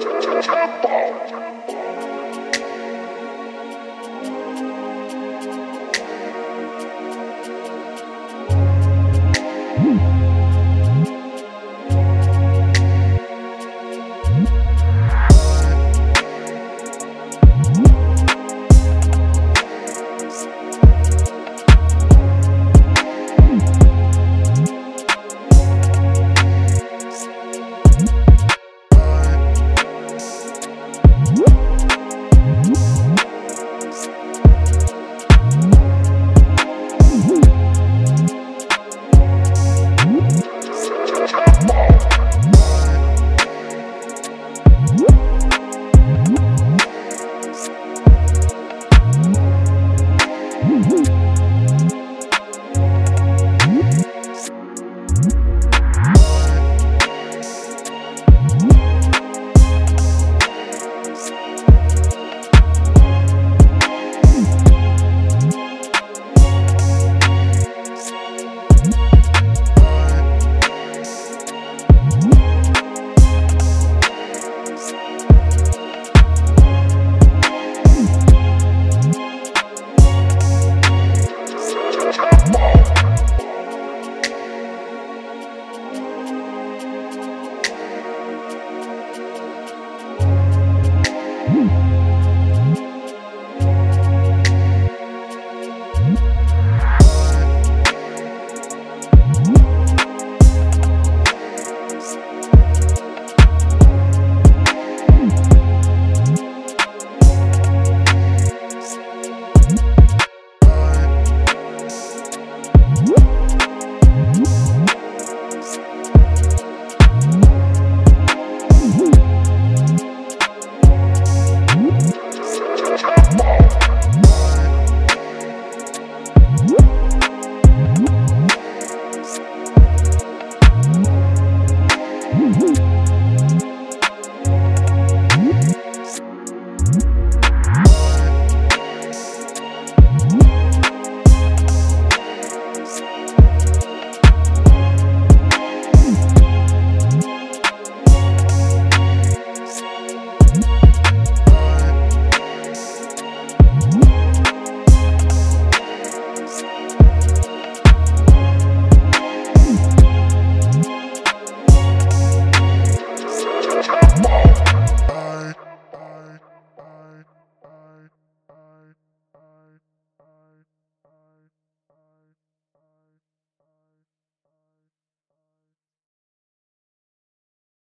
Tempo.